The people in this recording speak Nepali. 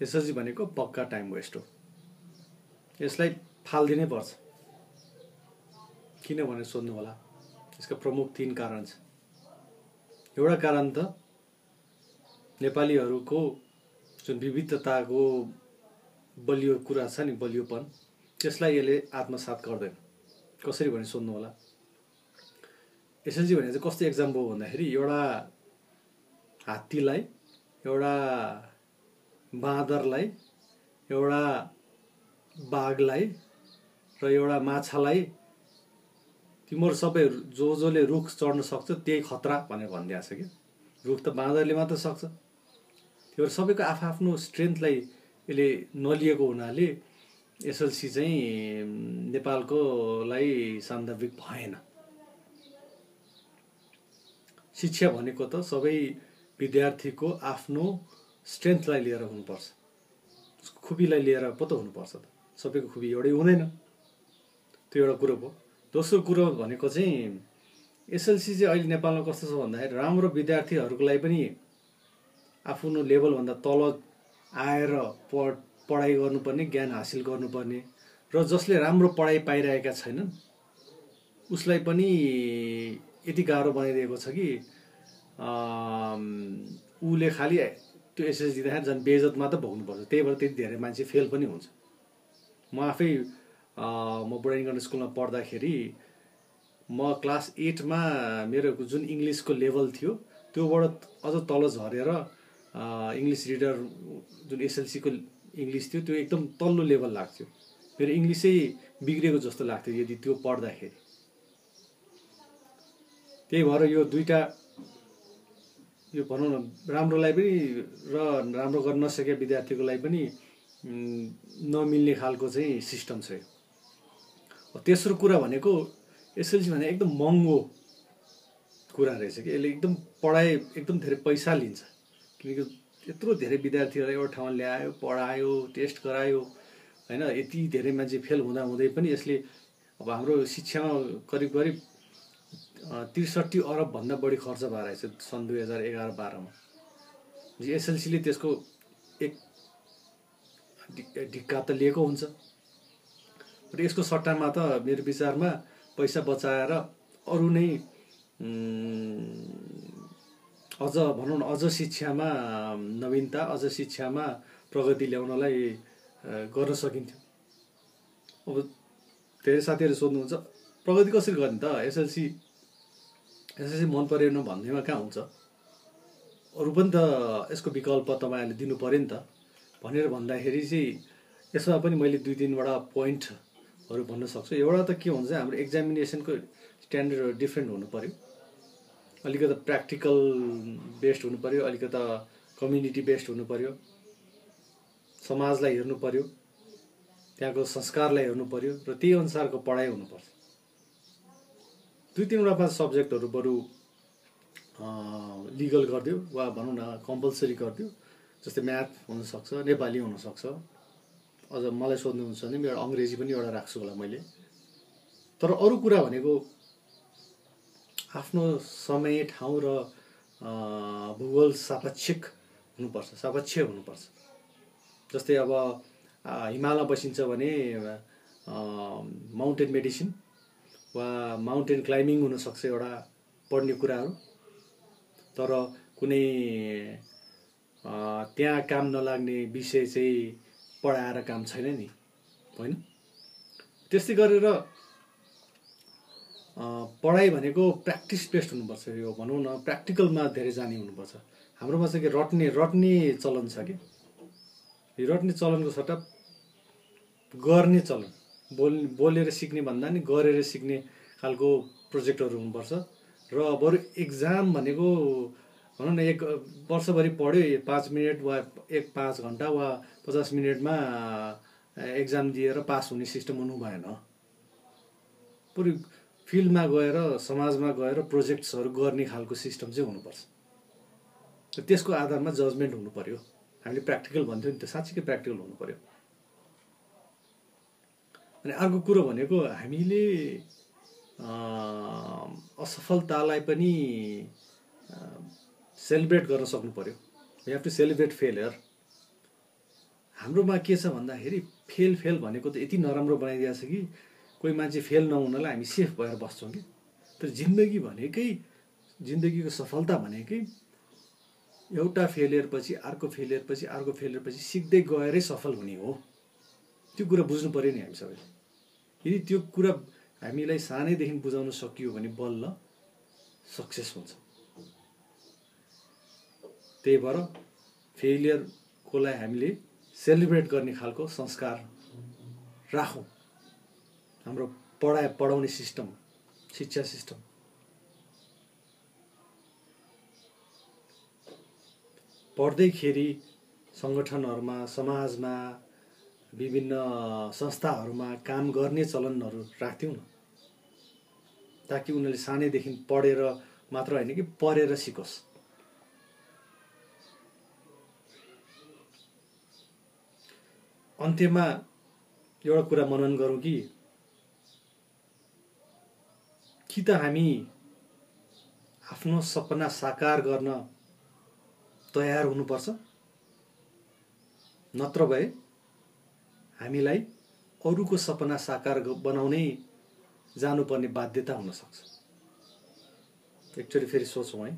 एसएलसी भनेको पक्का टाइम वेस्ट हो। यसलाई फालिदिनै पर्छ। किन भनेर सोध्नु होला? यसका प्रमुख तिन कारण छ। एउटा कारण त नेपालीहरूको जुन विविधताको बलियो कुरा छ नि बलियोपन त्यसलाई यसले आत्मसात गर्दैन। कसरी भने सोध्नु होला? एसएलसी भने चाहिँ कस्तो एक्जाम भयो भन्दाखेरि एउटा हात्तीलाई एउटा बाँदरलाई एउटा बाघलाई र एउटा माछालाई तिमीहरू सबै जो जसले रुख चढ्न सक्छ त्यही खतरा भनेर भनिदिएको छ कि? रुख त बाँदरले मात्र सक्छ। त्योहरू सबैको आफ्नो स्ट्रेन्थलाई यसले नलिएको हुनाले एसएलसी चाहिँ नेपालकोलाई सान्दर्भिक भएन। शिक्षा भनेको त सबै विद्यार्थीको आफ्नो स्ट्रेन्थलाई लिएर हुनुपर्छ। खुबीलाई लिएर पो त हुनुपर्छ त। सबैको खुबी एउटै हुँदैन। त्यो एउटा कुरो भयो दोस्रो कुरो भनेको चाहिँ एसएलसी चाहिँ अहिले नेपालमा कस्तो छ भन्दाखेरि राम्रो विद्यार्थीहरूको लागि पनि आफ्नो लेभलभन्दा तल आएर पढ पढाइ गर्नुपर्ने ज्ञान हासिल गर्नुपर्ने र जसले राम्रो पढाइ पाइरहेका छैनन् उसलाई पनि यति गाह्रो बनाइदिएको छ कि उसले खालि त्यो एसएस दिँदाखेरि झन् बेजत मात्र भोग्नुपर्छ। त्यही भएर त्यति धेरै मान्छे फेल पनि हुन्छ। म आफै म गर्नु स्कुलमा पढ्दाखेरि म क्लास एटमा मेरो जुन इङ्ग्लिसको लेभल थियो त्योबाट अझ तल झरेर इङ्ग्लिस रिडर जुन एसएलसीको इङ्ग्लिस थियो त्यो एकदम तल्लो लेभल लाग्थ्यो। मेरो इङ्ग्लिसै बिग्रेको जस्तो लाग्थ्यो यदि त्यो पढ्दाखेरि। त्यही भएर यो दुइटा यो भनौँ न राम्रोलाई पनि र राम्रो गर्न नसकेका विद्यार्थीको लागि पनि नमिल्ने खालको चाहिँ सिस्टम छ यो। तेस्रो कुरा भनेको एसएलसी भने एकदम महँगो कुरा रहेछ कि। यसले एकदम पढाइ एकदम धेरै पैसा लिन्छ। किनकि यत्रो धेरै विद्यार्थीहरूलाई एउटा ठाउँमा ल्यायो पढायो टेस्ट गरायो होइन यति धेरै मान्छे फेल हुँदा हुँदै पनि यसले अब हाम्रो शिक्षामा करिब करिब त्रिसठी अरबभन्दा बढी खर्च भएर रहेछ सन् दुई हजार एघार बाह्रमा। एसएलसीले त्यसको एक ढिक्का त लिएको हुन्छ। र यसको सट्टामा त मेरो विचारमा पैसा बचाएर अरू नै अझ भनौँ न अझ शिक्षामा नवीनता अझ शिक्षामा प्रगति ल्याउनलाई गर्न सकिन्थ्यो। अब धेरै साथीहरू सोध्नुहुन्छ प्रगति कसरी गर्ने त? एसएलसी एसएलसी मन परेन भन्नेमा कहाँ हुन्छ? अरू पनि त यसको विकल्प तपाईँहरूले दिनु पऱ्यो नि त। भनेर भन्दाखेरि चाहिँ यसमा पनि मैले दुई तिनवटा पोइन्टहरू भन्न सक्छु। एउटा त के हुन्छ हाम्रो एक्जामिनेसनको स्ट्यान्डर्डहरू डिफ्रेन्ट हुनु पऱ्यो अलिकति प्र्याक्टिकल बेस्ड हुनु पऱ्यो अलिकति कम्युनिटी बेस्ड हुनु पऱ्यो समाजलाई हेर्नु पऱ्यो त्यहाँको संस्कारलाई हेर्नु पऱ्यो र त्यही अनुसारको पढाइ हुनुपर्छ। दुई तिनवटा सब्जेक्टहरू बरु लिगल गरिदियो वा भनौँ न कम्पलसरी गरिदियो। जस्तै म्याथ हुनसक्छ नेपाली हुनसक्छ। अझ मलाई सोध्नुहुन्छ भने एउटा अङ्ग्रेजी पनि एउटा राख्छु होला मैले। तर अरू कुरा भनेको आफ्नो समय ठाउँ र भूगोल सापेक्षिक हुनुपर्छ सापेक्ष हुनुपर्छ। जस्तै अब हिमालय बसिन्छ भने माउन्टेन मेडिसिन। वा माउन्टेन क्लाइम्बिङ हुनसक्छ एउटा पढ्ने कुराहरू। तर कुनै त्यहाँ काम नलाग्ने विषय चाहिँ पढाएर काम छैन नि होइन? त्यस्तै गरेर पढाइ भनेको प्र्याक्टिस बेस्ड हुनुपर्छ। यो भनौँ न प्र्याक्टिकलमा धेरै जाने हुनुपर्छ। हाम्रोमा चाहिँ के रट्ने रट्ने चलन छ कि? रट्ने चलनको सट्टा गर्ने चलन। बोल बोलेर सिक्ने भन्दा नि गरेर सिक्ने खालको प्रोजेक्टहरू हुनुपर्छ। र बरु इक्जाम भनेको भनौँ न एक वर्षभरि पढ्यो पाँच मिनट वा एक पाँच घन्टा वा पचास मिनटमा एक्जाम दिएर पास हुने सिस्टम हुनु भएन। पुरै फिल्डमा गएर समाजमा गएर प्रोजेक्ट्सहरू गर्ने खालको सिस्टम चाहिँ हुनुपर्छ। त्यसको आधारमा जजमेन्ट हुनु पऱ्यो हामीले प्र्याक्टिकल भन्थ्यौँ नि त्यो साँच्चीकै प्र्याक्टिकल हुनु पऱ्यो अनि अर्को कुरो भनेको हामीले असफलतालाई पनि सेलिब्रेट गर्न सक्नु पऱ्यो we have to celebrate failure हाम्रोमा के छ भन्दाखेरि फेल फेल भनेको त यति नराम्रो बनाइदिएको छ कि कोही मान्छे फेल नहुनलाई हामी सेफ भएर बस्छौँ कि। तर जिन्दगी भनेकै जिन्दगीको सफलता भनेकै एउटा फेलियर पछि अर्को फेलियर पछि अर्को फेलियर पछि सिक्दै गएरै सफल हुने हो। त्यो कुरा बुझ्नु पऱ्यो नि हामी सबैले यदि त्यो कुरा हामीलाई सानैदेखि बुझाउन सकियो भने बल्ल सक्सेस हुन्छ। त्यही भएर फेलियरकोलाई हामीले सेलिब्रेट गर्ने खालको संस्कार राखौँ। हाम्रो पढाइ पढाउने सिस्टम शिक्षा सिस्टम पढ्दैखेरि सङ्गठनहरूमा समाजमा विभिन्न संस्थाहरूमा काम गर्ने चलनहरू राख्थ्यौँ न। ताकि उनीहरूले सानैदेखि पढेर मात्र होइन कि पढेर सिकोस्। अन्त्यमा एउटा कुरा मनन गरौँ कि कि त हामी आफ्नो सपना साकार गर्न तयार हुनुपर्छ। नत्र भए हामीलाई अरूको सपना साकार बनाउनै जानुपर्ने बाध्यता हुनसक्छ एकचोटि फेरि सोचौँ है।